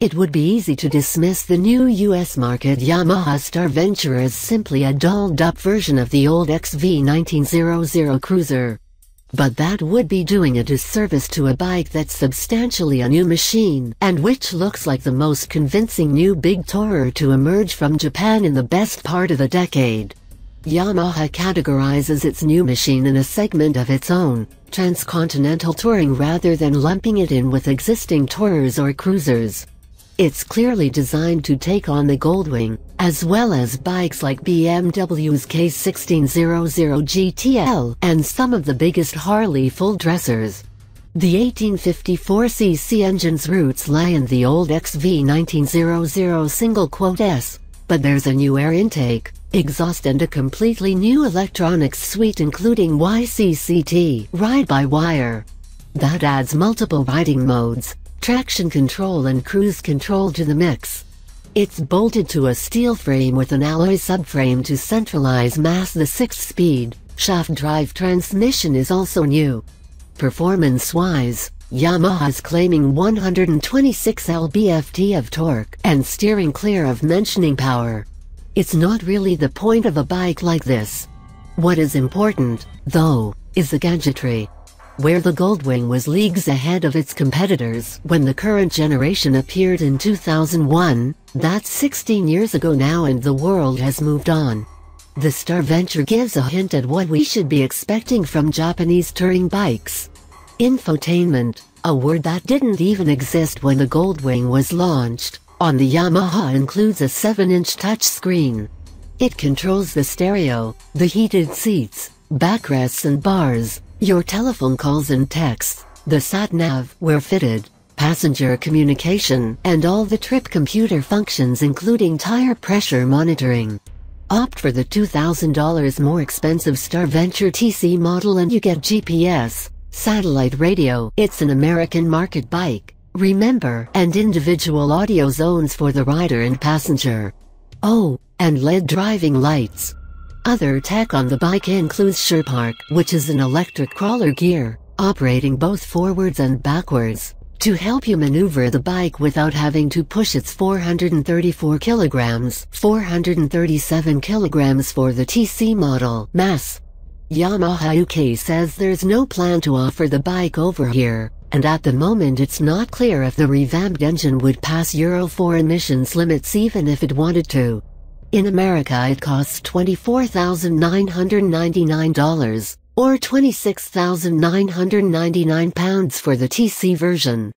It would be easy to dismiss the new US market Yamaha Star Venture as simply a dolled-up version of the old XV1900 Cruiser. But that would be doing a disservice to a bike that's substantially a new machine and which looks like the most convincing new big tourer to emerge from Japan in the best part of the decade. Yamaha categorizes its new machine in a segment of its own, transcontinental touring rather than lumping it in with existing tourers or cruisers. It's clearly designed to take on the Goldwing, as well as bikes like BMW's K1600 GTL and some of the biggest Harley full dressers. The 1854cc engine's roots lie in the old XV1900 single quote S, but there's a new air intake, exhaust and a completely new electronics suite including YCCT ride-by-wire. That adds multiple riding modes, traction control and cruise control to the mix. It's bolted to a steel frame with an alloy subframe to centralize mass the 6-speed, shaft drive transmission is also new. Performance-wise, Yamaha's claiming 126 lb-ft of torque and steering clear of mentioning power. It's not really the point of a bike like this. What is important, though, is the gadgetry where the Goldwing was leagues ahead of its competitors when the current generation appeared in 2001, that's 16 years ago now and the world has moved on. The Star Venture gives a hint at what we should be expecting from Japanese touring bikes. Infotainment, a word that didn't even exist when the Goldwing was launched, on the Yamaha includes a 7-inch touchscreen. It controls the stereo, the heated seats, backrests and bars, your telephone calls and texts, the sat-nav where fitted, passenger communication, and all the trip computer functions including tire pressure monitoring. Opt for the $2,000 more expensive Star Venture TC model and you get GPS, satellite radio. It's an American market bike, remember, and individual audio zones for the rider and passenger. Oh, and LED driving lights. Other tech on the bike includes SurePark, which is an electric crawler gear, operating both forwards and backwards, to help you maneuver the bike without having to push its 434 kilograms, 437 kilograms for the TC model, mass. Yamaha UK says there's no plan to offer the bike over here, and at the moment it's not clear if the revamped engine would pass Euro 4 emissions limits even if it wanted to. In America it costs $24,999, or £26,999 for the TC version.